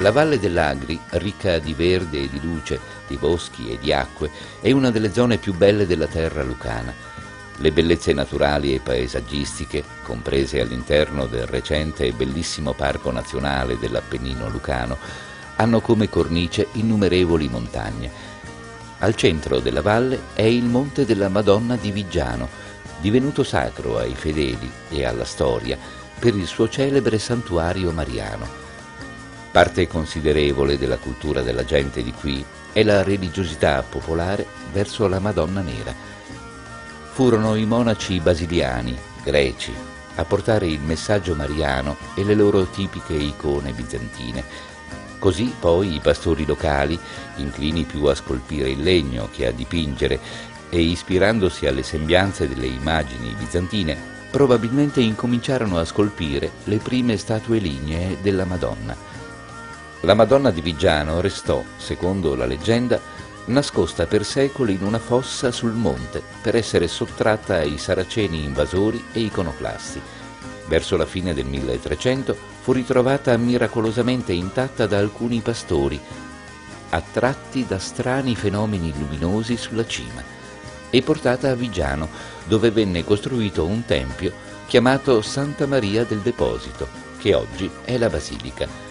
La valle dell'Agri, ricca di verde e di luce, di boschi e di acque, è una delle zone più belle della terra lucana. Le bellezze naturali e paesaggistiche, comprese all'interno del recente e bellissimo Parco Nazionale dell'Appennino Lucano, hanno come cornice innumerevoli montagne. Al centro della valle è il Monte della Madonna di Viggiano, divenuto sacro ai fedeli e alla storia per il suo celebre santuario mariano. Parte considerevole della cultura della gente di qui è la religiosità popolare verso la Madonna Nera. Furono i monaci basiliani, greci, a portare il messaggio mariano e le loro tipiche icone bizantine, Così poi i pastori locali, inclini più a scolpire il legno che a dipingere e ispirandosi alle sembianze delle immagini bizantine, probabilmente incominciarono a scolpire le prime statue lignee della Madonna. La Madonna di Viggiano restò, secondo la leggenda, nascosta per secoli in una fossa sul monte per essere sottratta ai saraceni invasori e iconoclasti. Verso la fine del 1300 fu ritrovata miracolosamente intatta da alcuni pastori, attratti da strani fenomeni luminosi sulla cima, e portata a Vigiano, dove venne costruito un tempio chiamato Santa Maria del Deposito, che oggi è la basilica.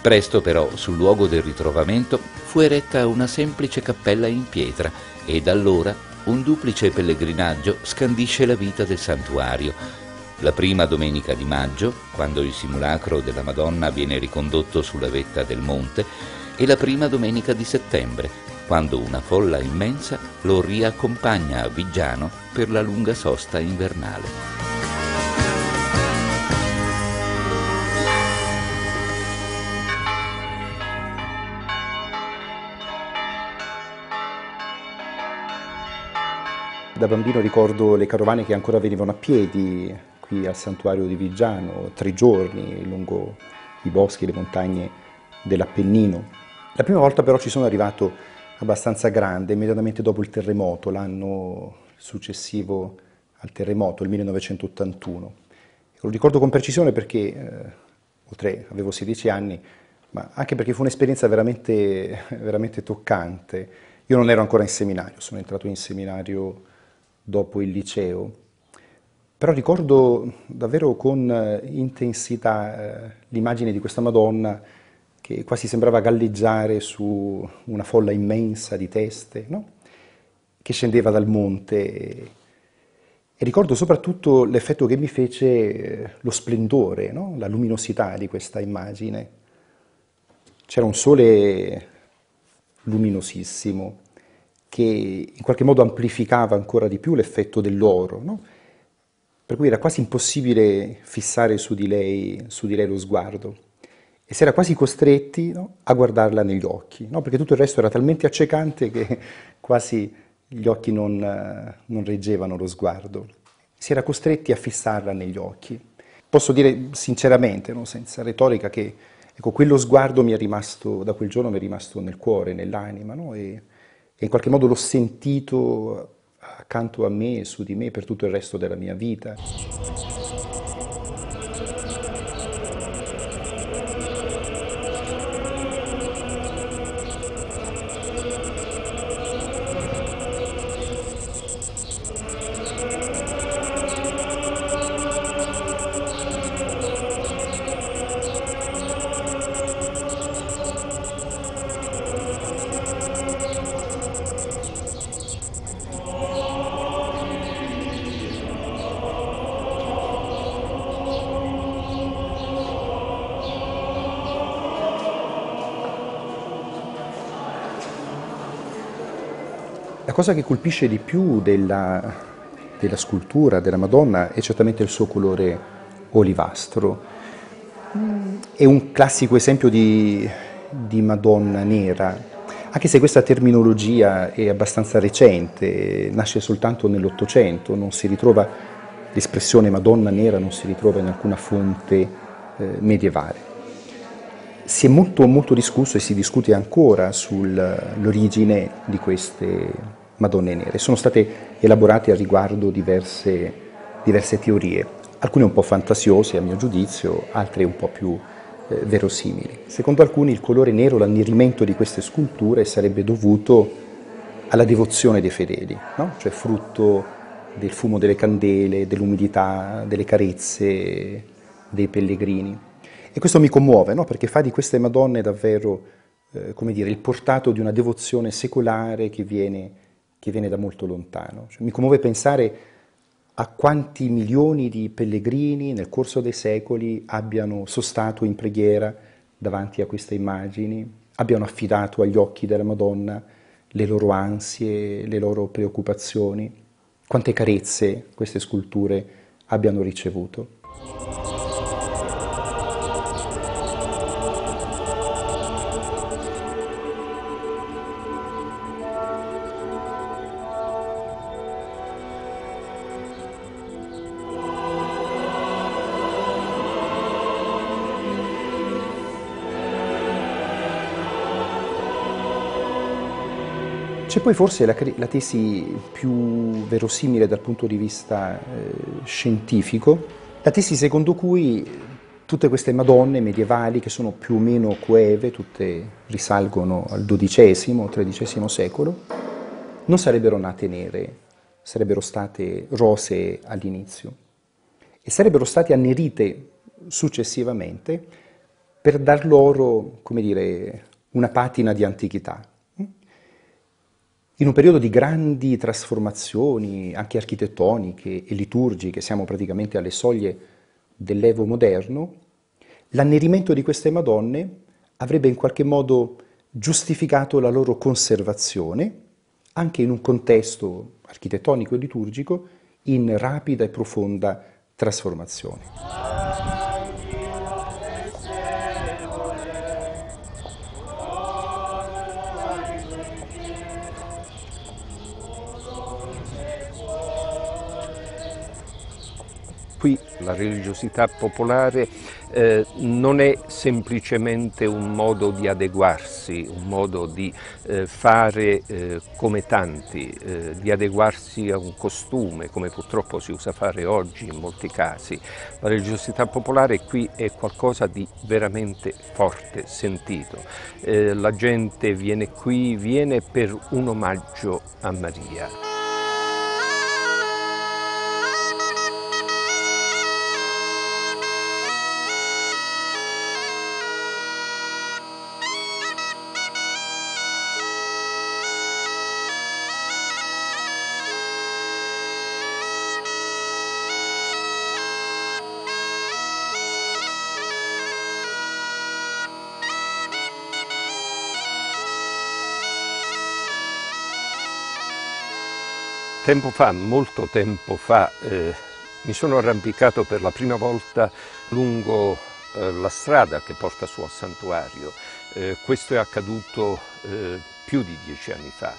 Presto però, sul luogo del ritrovamento, fu eretta una semplice cappella in pietra e da allora un duplice pellegrinaggio scandisce la vita del santuario, la prima domenica di maggio, quando il simulacro della Madonna viene ricondotto sulla vetta del monte, e la prima domenica di settembre, quando una folla immensa lo riaccompagna a Viggiano per la lunga sosta invernale. Da bambino ricordo le carovane che ancora venivano a piedi qui al santuario di Viggiano, tre giorni lungo i boschi e le montagne dell'Appennino. La prima volta però ci sono arrivato abbastanza grande, immediatamente dopo il terremoto, l'anno successivo al terremoto, il 1981. Lo ricordo con precisione perché, eh, oltre avevo 16 anni, ma anche perché fu un'esperienza veramente, veramente toccante. Io non ero ancora in seminario, sono entrato in seminario dopo il liceo però ricordo davvero con eh, intensità eh, l'immagine di questa Madonna che quasi sembrava galleggiare su una folla immensa di teste, no? che scendeva dal monte. E ricordo soprattutto l'effetto che mi fece eh, lo splendore, no? la luminosità di questa immagine. C'era un sole luminosissimo che in qualche modo amplificava ancora di più l'effetto dell'oro. No? per cui era quasi impossibile fissare su di lei, su di lei lo sguardo e si era quasi costretti no, a guardarla negli occhi, no? perché tutto il resto era talmente accecante che quasi gli occhi non, non reggevano lo sguardo. Si era costretti a fissarla negli occhi. Posso dire sinceramente, senza retorica, che ecco, quello sguardo mi è rimasto, da quel giorno mi è rimasto nel cuore, nell'anima, e, e in qualche modo l'ho sentito accanto a me su di me per tutto il resto della mia vita. La cosa che colpisce di più della, della scultura della Madonna è certamente il suo colore olivastro. È un classico esempio di, di Madonna nera, anche se questa terminologia è abbastanza recente, nasce soltanto nell'Ottocento, non si ritrova l'espressione Madonna nera, non si ritrova in alcuna fonte eh, medievale. Si è molto, molto discusso e si discute ancora sull'origine di queste Madonne Nere. Sono state elaborate a riguardo diverse, diverse teorie, alcune un po' fantasiose a mio giudizio, altre un po' più eh, verosimili. Secondo alcuni il colore nero, l'annerimento di queste sculture sarebbe dovuto alla devozione dei fedeli, no? cioè frutto del fumo delle candele, dell'umidità, delle carezze dei pellegrini. E questo mi commuove, no? perché fa di queste Madonne davvero, eh, come dire, il portato di una devozione secolare che viene, che viene da molto lontano. Cioè, mi commuove pensare a quanti milioni di pellegrini nel corso dei secoli abbiano sostato in preghiera davanti a queste immagini, abbiano affidato agli occhi della Madonna le loro ansie, le loro preoccupazioni, quante carezze queste sculture abbiano ricevuto. C'è poi forse la, la, tesi più verosimile dal punto di vista eh, scientifico, la tesi secondo cui tutte queste Madonne medievali, che sono più o meno coeve, tutte risalgono al XII-XIII secolo, non sarebbero nate nere, sarebbero state rosee all'inizio e sarebbero state annerite successivamente per dar loro, come dire, una patina di antichità. In un periodo di grandi trasformazioni, anche architettoniche e liturgiche, siamo praticamente alle soglie dell'Evo moderno, l'annerimento di queste Madonne avrebbe in qualche modo giustificato la loro conservazione, anche in un contesto architettonico e liturgico, in rapida e profonda trasformazione. Qui la religiosità popolare eh, non è semplicemente un modo di adeguarsi, un modo di eh, fare eh, come tanti, eh, di adeguarsi a un costume, come purtroppo si usa fare oggi in molti casi. La religiosità popolare qui è qualcosa di veramente forte, sentito. Eh, la gente viene qui, viene per un omaggio a Maria. Tempo fa, molto tempo fa, eh, mi sono arrampicato per la prima volta lungo eh, la strada che porta su al santuario. Eh, questo è accaduto eh, più di dieci anni fa.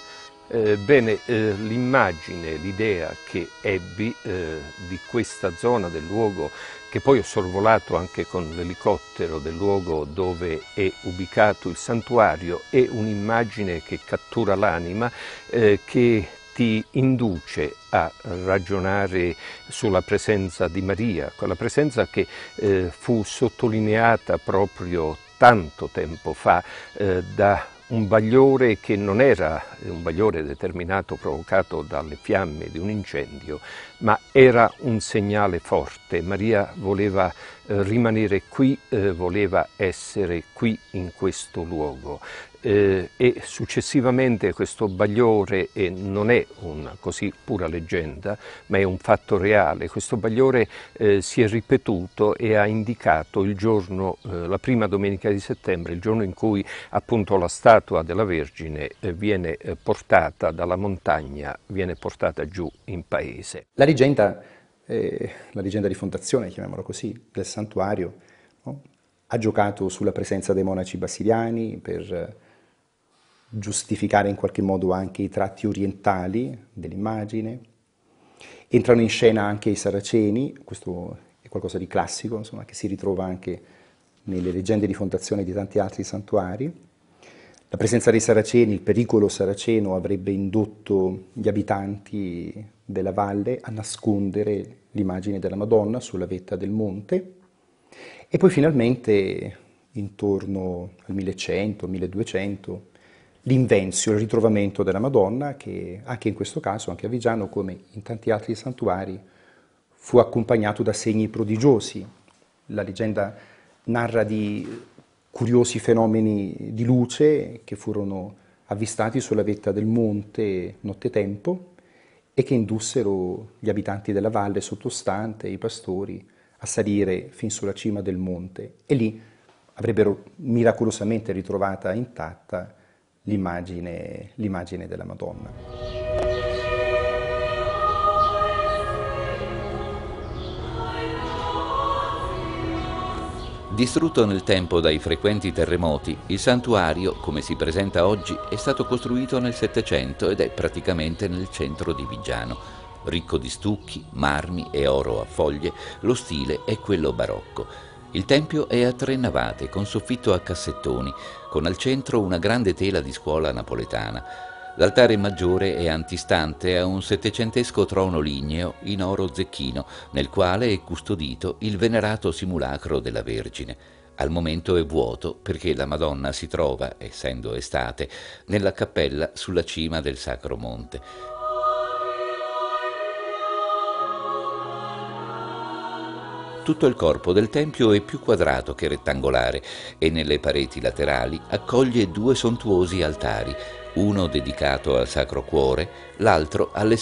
Eh, bene, eh, l'immagine, l'idea che ebbi di questa zona del luogo, che poi ho sorvolato anche con l'elicottero del luogo dove è ubicato il santuario, è un'immagine che cattura l'anima, che ti induce a ragionare sulla presenza di Maria, quella presenza che eh, fu sottolineata proprio tanto tempo fa eh, da un bagliore che non era un bagliore determinato, provocato dalle fiamme di un incendio, ma era un segnale forte. Maria voleva eh, rimanere qui, eh, voleva essere qui in questo luogo eh, e successivamente questo bagliore eh, non è una così pura leggenda, ma è un fatto reale. Questo bagliore eh, si è ripetuto e ha indicato il giorno, eh, la prima domenica di settembre, il giorno in cui appunto la statua della Vergine eh, viene eh, portata dalla montagna, viene portata giù in paese. La leggenda, la leggenda di fondazione, chiamiamola così, del santuario, no? ha giocato sulla presenza dei monaci basiliani per giustificare in qualche modo anche i tratti orientali dell'immagine. Entrano in scena anche i saraceni, questo è qualcosa di classico, insomma, che si ritrova anche nelle leggende di fondazione di tanti altri santuari. La presenza dei saraceni, il pericolo saraceno avrebbe indotto gli abitanti della valle a nascondere l'immagine della Madonna sulla vetta del monte e poi finalmente intorno al 1100-1200, l'invenzio, il ritrovamento della Madonna che anche in questo caso, anche a Vigiano come in tanti altri santuari, fu accompagnato da segni prodigiosi. La leggenda narra di curiosi fenomeni di luce che furono avvistati sulla vetta del monte nottetempo e che indussero gli abitanti della valle sottostante, i pastori, a salire fin sulla cima del monte e lì avrebbero miracolosamente ritrovata intatta l'immagine, l'immagine della Madonna. Distrutto nel tempo dai frequenti terremoti, il santuario, come si presenta oggi, è stato costruito nel Settecento ed è praticamente nel centro di Vigiano. Ricco di stucchi, marmi e oro a foglie, lo stile è quello barocco. Il tempio è a tre navate con soffitto a cassettoni, con al centro una grande tela di scuola napoletana. L'altare maggiore è antistante a un settecentesco trono ligneo in oro zecchino, nel quale è custodito il venerato simulacro della Vergine. Al momento è vuoto perché la Madonna si trova, essendo estate, nella cappella sulla cima del Sacro Monte. Tutto il corpo del tempio è più quadrato che rettangolare e nelle pareti laterali accoglie due sontuosi altari, uno dedicato al Sacro Cuore, l'altro alle